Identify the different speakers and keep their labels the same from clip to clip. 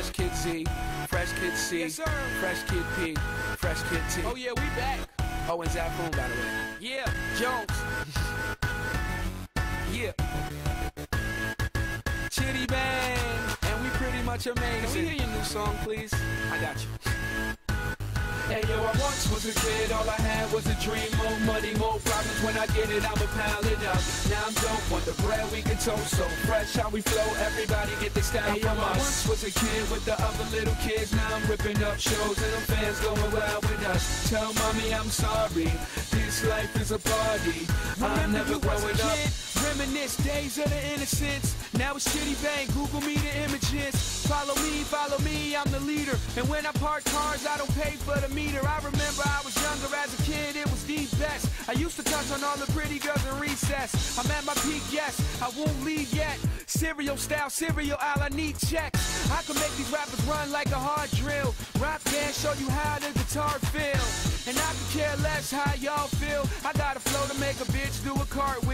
Speaker 1: Fresh Kid Z, Fresh Kid C,
Speaker 2: Yes, sir.
Speaker 1: Fresh Kid P, Fresh Kid T.
Speaker 2: Oh yeah, we back.
Speaker 1: Oh, and Zafoon, by the way.
Speaker 2: Yeah.
Speaker 1: Jones. yeah. Chitty Bang. And we pretty much amazing.
Speaker 2: Can we hear your new song, please?
Speaker 1: I got you. Hey yo, I once was a kid, all I had was a dream. More money, more problems. When I get it, I'ma pile it up. Now I'm dope, want the bread we can toast. So fresh how we flow, everybody get the style
Speaker 2: Hey, yo,
Speaker 1: from
Speaker 2: I once
Speaker 1: was a kid with the other little kids. Now I'm ripping up shows and the fans going wild with us. Tell mommy I'm sorry, this life is a party. I'm never
Speaker 2: you was a
Speaker 1: growing up.
Speaker 2: Reminisce days of the innocence. Now it's shitty bang. Google me the images. Follow me, follow me. I'm the leader. And when I park cars, I don't pay for the meter. I remember I was younger as a kid. It was the best. I used to touch on all the pretty girls in recess. I'm at my peak, yes. I won't leave yet. Cereal style, cereal aisle. I need checks. I can make these rappers run like a hard drill. Rap band show you how the guitar feel. And I can care less how y'all feel. I got a flow to make a bitch do a cartwheel.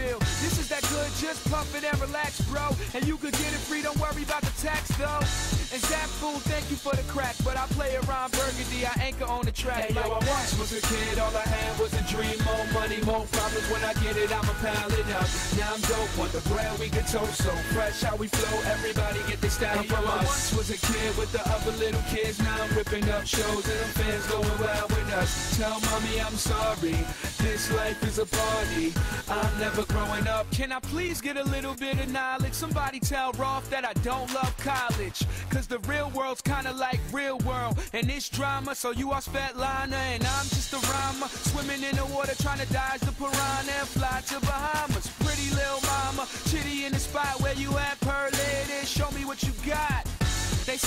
Speaker 2: This is that good, just pump it and relax, bro. And you could get it free, don't worry about the tax though. And Zap Fool, thank you for the crack. But I play around Burgundy, I anchor on the track.
Speaker 1: Hey yo,
Speaker 2: like
Speaker 1: I
Speaker 2: that.
Speaker 1: once was a kid, all I had was a dream. More money, more problems. When I get it, I'ma pile it up. Now I'm dope, want the bread we can toast. So fresh how we flow, everybody get their style
Speaker 2: Hey, yo,
Speaker 1: from
Speaker 2: I
Speaker 1: us.
Speaker 2: once
Speaker 1: was a kid with the other little kids. Now I'm ripping up shows and the fans going wild with us. Tell mommy I'm sorry, this life is a party. I'm never growing up.
Speaker 2: Can I please get a little bit of knowledge? Somebody tell Rolf that I don't love college. Cause the real world's kinda like real world. And it's drama, so you are Svetlana and I'm just a rhymer. Swimming in the water trying to dodge the piranha and fly to Bahamas.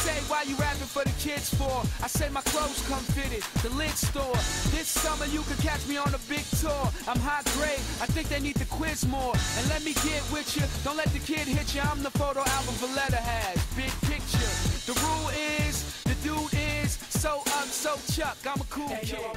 Speaker 2: Say why you rapping for the kids for? I say my clothes come fitted, the lid store. This summer you can catch me on a big tour. I'm high grade, I think they need to quiz more. And let me get with you, don't let the kid hit you. I'm the photo album Valletta has, big picture. The rule is, the dude is so up, so chuck. I'm a cool
Speaker 1: Hey
Speaker 2: kid.
Speaker 1: yo,